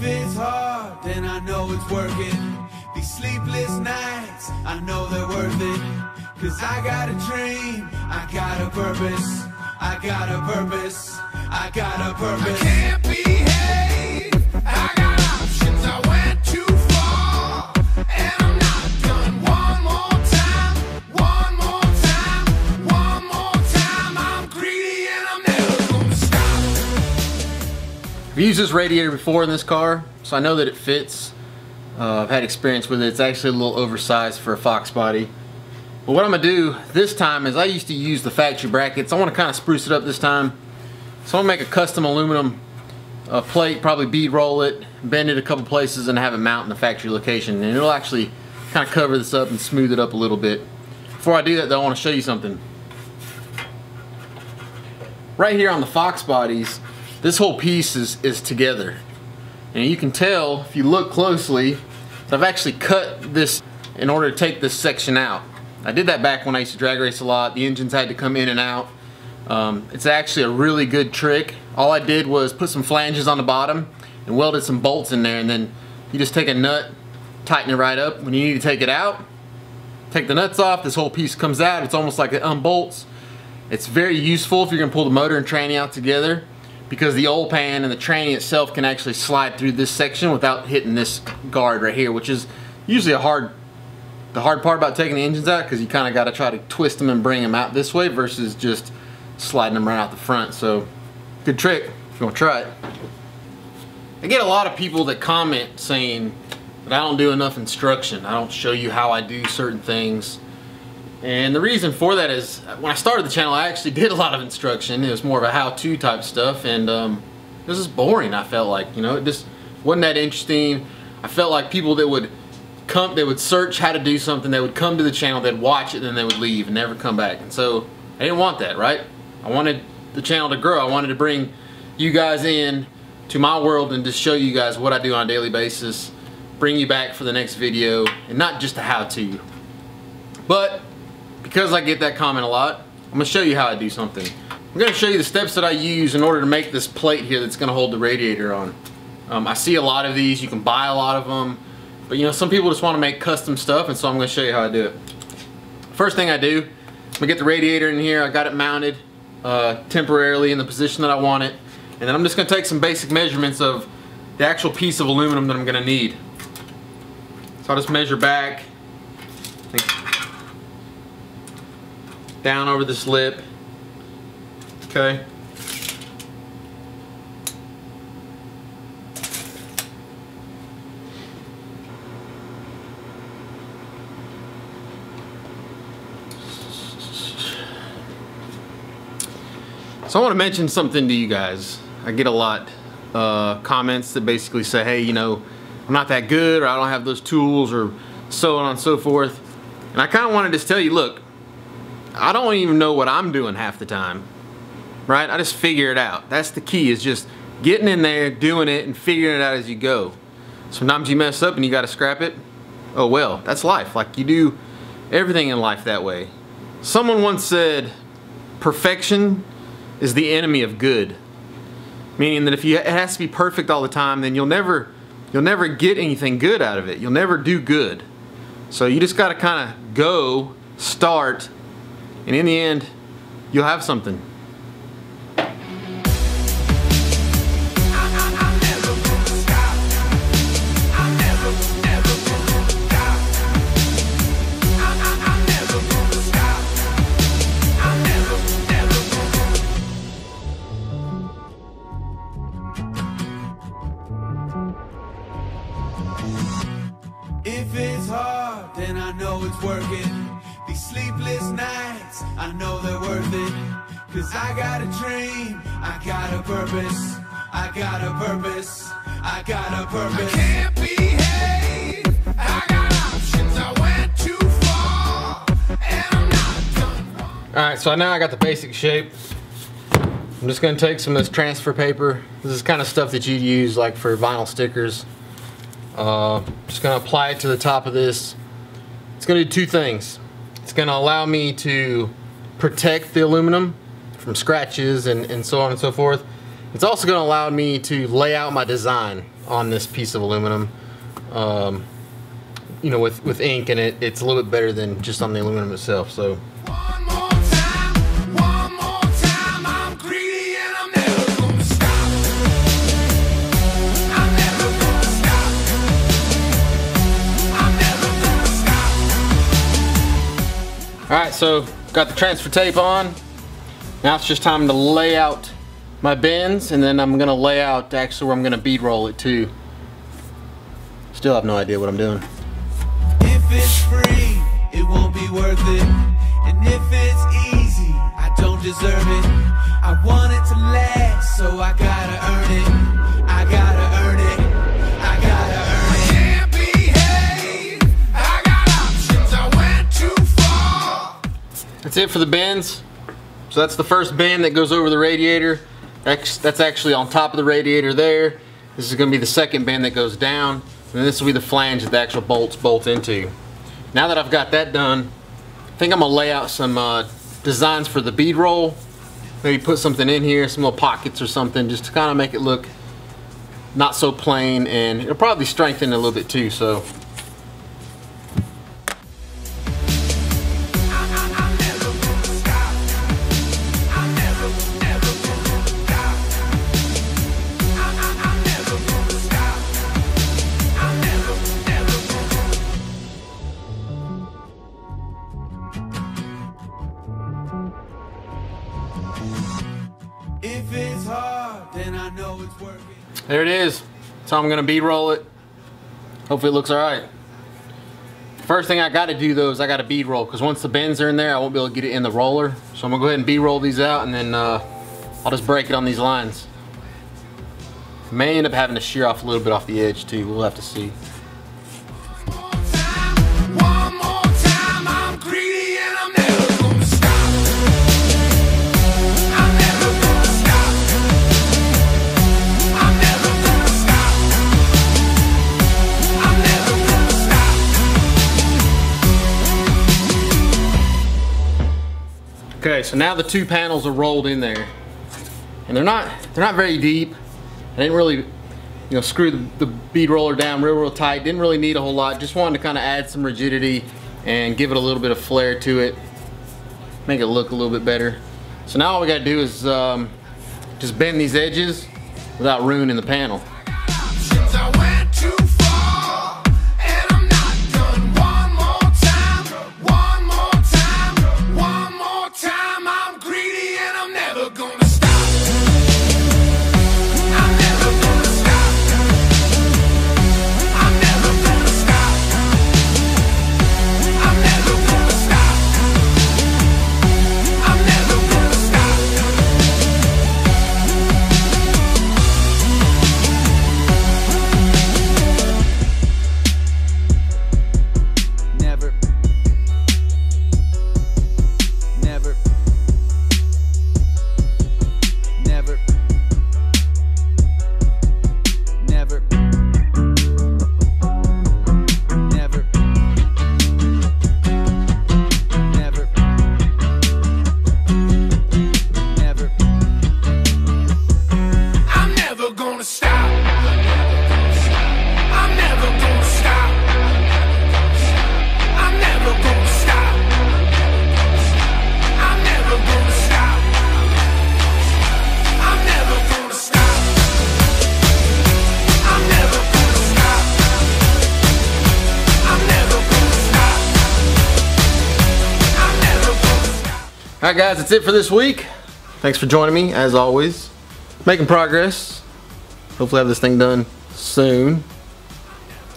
If it's hard, then I know it's working. These sleepless nights, I know they're worth it. Cause I got a dream, I got a purpose. I got a purpose, I got a purpose. I can't behave, I've used this radiator before in this car, so I know that it fits. Uh, I've had experience with it. It's actually a little oversized for a Fox body. But what I'm gonna do this time is I used to use the factory brackets. I wanna kind of spruce it up this time. So I'm gonna make a custom aluminum uh, plate, probably bead roll it, bend it a couple places and have it mount in the factory location. And it'll actually kind of cover this up and smooth it up a little bit. Before I do that though, I wanna show you something. Right here on the Fox bodies, this whole piece is, is together. And you can tell, if you look closely, I've actually cut this in order to take this section out. I did that back when I used to drag race a lot. The engines had to come in and out. Um, it's actually a really good trick. All I did was put some flanges on the bottom and welded some bolts in there and then you just take a nut, tighten it right up. When you need to take it out, take the nuts off, this whole piece comes out. It's almost like it unbolts. It's very useful if you're gonna pull the motor and tranny out together because the oil pan and the tranny itself can actually slide through this section without hitting this guard right here, which is usually a hard, the hard part about taking the engines out because you kind of got to try to twist them and bring them out this way versus just sliding them right out the front. So good trick if you want to try it. I get a lot of people that comment saying that I don't do enough instruction. I don't show you how I do certain things. And the reason for that is when I started the channel, I actually did a lot of instruction. It was more of a how-to type stuff, and um, this is boring. I felt like you know, it just wasn't that interesting. I felt like people that would come, they would search how to do something, they would come to the channel, they'd watch it, then they would leave and never come back. And so I didn't want that, right? I wanted the channel to grow. I wanted to bring you guys in to my world and just show you guys what I do on a daily basis, bring you back for the next video, and not just a how-to. But because I get that comment a lot, I'm gonna show you how I do something. I'm gonna show you the steps that I use in order to make this plate here that's gonna hold the radiator on. Um, I see a lot of these, you can buy a lot of them, but you know, some people just wanna make custom stuff, and so I'm gonna show you how I do it. First thing I do, I'm gonna get the radiator in here, I got it mounted uh, temporarily in the position that I want it, and then I'm just gonna take some basic measurements of the actual piece of aluminum that I'm gonna need. So I'll just measure back, down over this lip. Okay. So I want to mention something to you guys. I get a lot uh, comments that basically say, hey, you know, I'm not that good or I don't have those tools or so on and so forth. And I kind of want to just tell you, look, I don't even know what I'm doing half the time, right? I just figure it out. That's the key is just getting in there, doing it, and figuring it out as you go. Sometimes you mess up and you got to scrap it. Oh well, that's life. Like you do everything in life that way. Someone once said, perfection is the enemy of good. Meaning that if you, it has to be perfect all the time, then you'll never, you'll never get anything good out of it. You'll never do good. So you just got to kind of go, start, and in the end, you'll have something. Dream, I got a purpose. I got a purpose, I got a purpose. I can't behave, I got options. I went too far, and I'm not done. Alright, so now I got the basic shape. I'm just gonna take some of this transfer paper. This is kind of stuff that you'd use like for vinyl stickers. Uh, just gonna apply it to the top of this. It's gonna do two things. It's gonna allow me to protect the aluminum from scratches and, and so on and so forth. It's also gonna allow me to lay out my design on this piece of aluminum. Um, you know, with, with ink and it, it's a little bit better than just on the aluminum itself. So One more time, one more time. I'm greedy and I'm never gonna stop. I'm never gonna stop. I'm never gonna stop. All right, so got the transfer tape on. Now it's just time to lay out my bends and then I'm gonna lay out actually where I'm gonna bead roll it too. Still have no idea what I'm doing. If it's free, it won't be worth it. And if it's easy, I don't deserve it. I want it to last, so I gotta earn it. I gotta earn it. I gotta earn it. I can't behave. I got options. I went too far. That's it for the bends. So that's the first band that goes over the radiator. That's, actually on top of the radiator there. This is gonna be the second band that goes down. And this will be the flange that the actual bolts bolt into. Now that I've got that done, I think I'm gonna lay out some uh, designs for the bead roll. Maybe put something in here, some little pockets or something, just to kind of make it look not so plain and it'll probably strengthen a little bit too, so. There it is. So I'm gonna bead roll it. Hopefully it looks all right. First thing I gotta do though is I gotta bead roll because once the bends are in there, I won't be able to get it in the roller. So I'm gonna go ahead and bead roll these out and then uh, I'll just break it on these lines. May end up having to shear off a little bit off the edge too. We'll have to see. Okay, so now the two panels are rolled in there. And they're not they're not very deep. I didn't really you know screw the, the bead roller down real real tight. Didn't really need a whole lot. Just wanted to kind of add some rigidity and give it a little bit of flair to it. Make it look a little bit better. So now all we gotta do is um, just bend these edges without ruining the panel. You're gonna Alright guys, that's it for this week. Thanks for joining me, as always. Making progress. Hopefully have this thing done soon.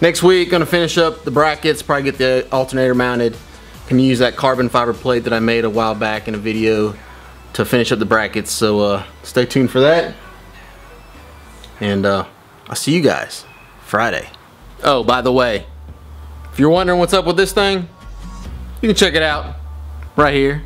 Next week, gonna finish up the brackets, probably get the alternator mounted. Can use that carbon fiber plate that I made a while back in a video to finish up the brackets. So uh, stay tuned for that. And uh, I'll see you guys Friday. Oh, by the way, if you're wondering what's up with this thing, you can check it out right here.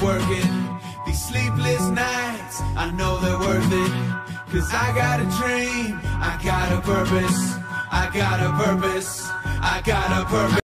Working. These sleepless nights, I know they're worth it. Cause I got a dream, I got a purpose. I got a purpose, I got a purpose.